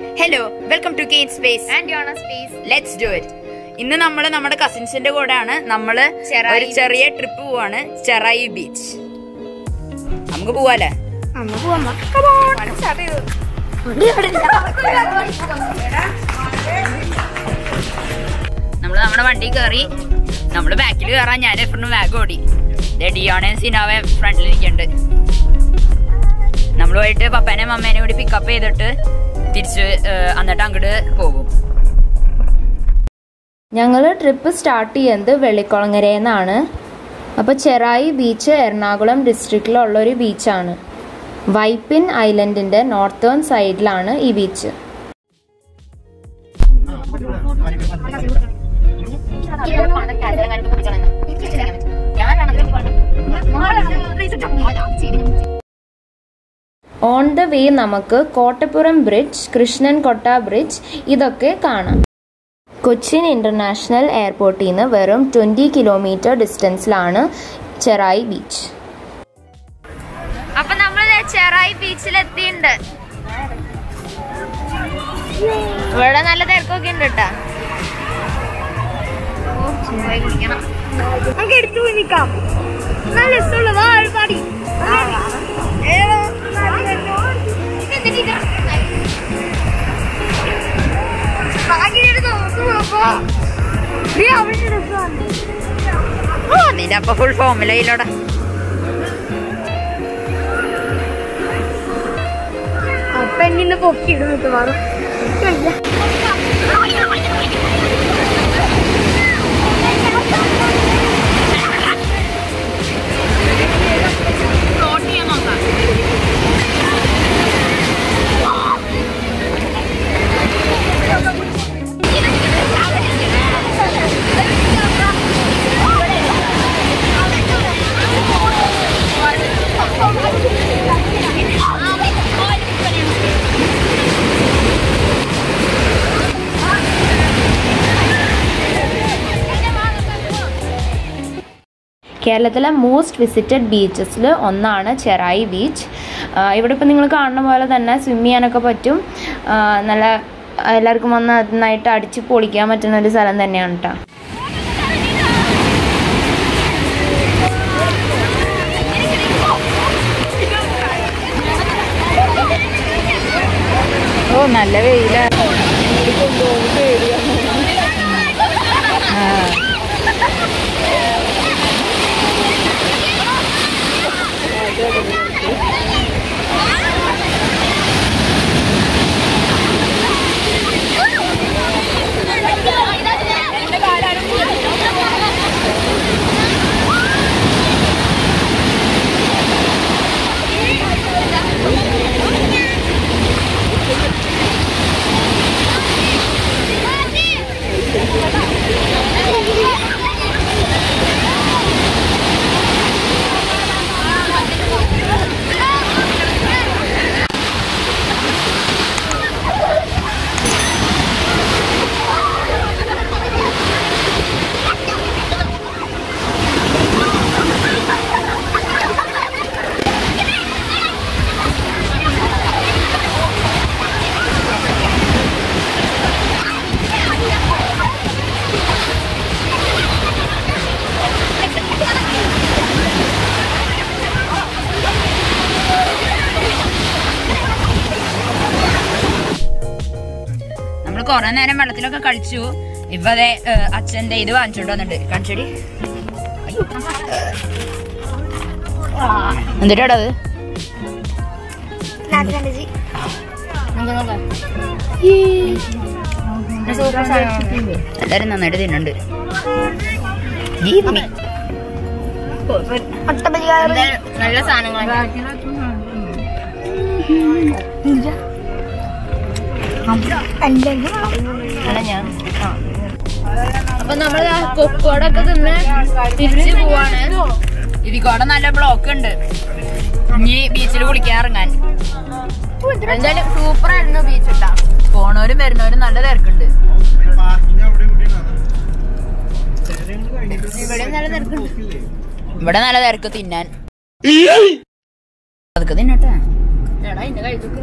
Hello welcome to Kane space and Yona space let's do it ഇന്ന് നമ്മൾ നമ്മുടെ കസിൻസിന്റെ കൂടെയാണ്. നമ്മൾ ഒരു ചെറിയ ട്രിപ്പ് പോവാണ്. ചെറായി ബീച്ച് നമുക്ക് പോവാല്ലേ? നമുക്ക് നമ്മൾ നമ്മുടെ വണ്ടി കയറി നമ്മൾ ബാക്കിൽ കയറാൻ ഞാൻ എപ്പോഴും ബാഗ് ഓടി. ഡിയോണെ സിനാവെ ഫ്രണ്ടിൽ ഇരിക്കുന്നുണ്ട് നമ്മൾ പോയിട്ട് പപ്പേനെ മമ്മേനെ കൂടി പിക്കപ്പ് ചെയ്തിട്ട് തിരിച്ച് എന്നിട്ട് അങ്ങോട്ട് പോകും. ഞങ്ങൾ ട്രിപ്പ് സ്റ്റാർട്ട് ചെയ്യുന്നത് വെള്ളിക്കുളങ്ങരയെന്നാണ് അപ്പോൾ ചെറായി ബീച്ച് എറണാകുളം ഡിസ്ട്രിക്റ്റിലുള്ള ഒരു ബീച്ചാണ്. വൈപ്പിൻ ഐലൻഡിന്റെ നോർത്തേൺ സൈഡിലാണ് ഈ ബീച്ച്. ഓൺ ദ വേ നമുക്ക് കോട്ടപ്പുറം ബ്രിഡ്ജ് കൃഷ്ണൻ കൊട്ട ബ്രിഡ്ജ് ഇതൊക്കെ കാണാം. കൊച്ചിൻ ഇന്റർനാഷണൽ എയർപോർട്ടിൽ നിന്ന് വെറും ട്വന്റി കിലോമീറ്റർ ഡിസ്റ്റൻസിലാണ് ചെറായി ബീച്ച് അപ്പൊ നമ്മൾ ചെറായി ബീച്ചിൽ എത്തിയിട്ടുണ്ട് ഇവിടെ നല്ല തിരക്കൊക്കെ ഉണ്ട് കേട്ടാ നമുക്ക് എടുത്തു നിക്കാം നല്ല രസമുള്ള വാഴപ്പാടി നിന്റെ അപ്പൊ ഫുൾ ഫോമിലയിലോടെ അപ്പൊ എന്നെ പൊക്കിയിടും മിക്കവാറും. കേരളത്തിലെ മോസ്റ്റ് വിസിറ്റഡ് ബീച്ചസിൽ ഒന്നാണ് ചെറായി ബീച്ച് ഇവിടെ ഇപ്പം നിങ്ങൾ കാണുന്ന പോലെ തന്നെ സ്വിം ചെയ്യാനൊക്കെ പറ്റും. നല്ല എല്ലാവർക്കും വന്ന് നന്നായിട്ട് അടിച്ച് പൊളിക്കാൻ പറ്റുന്ന ഒരു സ്ഥലം തന്നെയാണ് കേട്ടോ ഓ നല്ല വെയില. നമ്മൾ കൊറേ നേരം വെള്ളത്തിലൊക്കെ കളിച്ചു. ഇപ്പൊ അതെ അച്ഛന്റെ ഇത് വാങ്ങിച്ചോണ്ട് വന്നിട്ട്. കാണിച്ചടി. എന്തിട്ടാ അത്? എല്ലാരും നന്നായിട്ട് തിന്നുണ്ട് നല്ല സാധനങ്ങളാണ് അപ്പൊ നമ്മൾ കൊക്കോടൊക്കെ തിന്ന് തിരിച്ചു പോവാണ്. ഇരിക്കോടെ നല്ല ബ്ലോക്ക് ഉണ്ട് ഇനി ബീച്ചിൽ കുളിക്കാൻ ഇറങ്ങാൻ എന്തായാലും സൂപ്പർ ആയിരുന്നു ബീച്ച് ഇട്ടാ പോണവരും വരുന്നവരും നല്ല തിരക്കുണ്ട്. ഇവിടെ നല്ല തിരക്കുണ്ട്. ഇവിടെ നല്ല തിരക്ക് തിന്നാൻ. അതൊക്കെ തിന്നട്ടെ. എടാ എന്റെ കഴുത്തൊക്കെ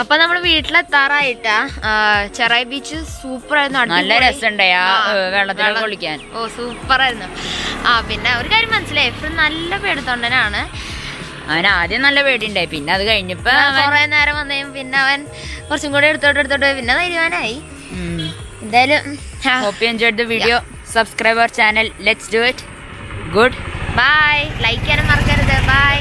അപ്പൊ നമ്മൾ വീട്ടിലെത്താറായിട്ടാ. ചെറായി ബീച്ച് സൂപ്പർ ആയിരുന്നു നല്ല ആ ആ, വെള്ളത്തിൽ വെള്ളം- കുളിക്കാൻ. ഓ സൂപ്പർ ആയിരുന്നു ആ പിന്നെ ഒരു കാര്യം മനസ്സിലായി. എപ്പോഴും നല്ല പേടിത്തൊണ്ടനാണ്. അവൻ ആദ്യം നല്ല പേടിയുണ്ടായി. പിന്നെ അത് കഴിഞ്ഞപ്പോ കുറെ നേരം വന്നേ പിന്നെ അവൻ കുറച്ചും കൂടെ എടുത്തോട്ട് എടുത്തോട്ട് പിന്നെ തീരുമാനമായി എന്തായാലും hope you enjoyed the video subscribe our channel let's do it good bye like ചെയ്യാനും മറക്കരുത്. ബൈ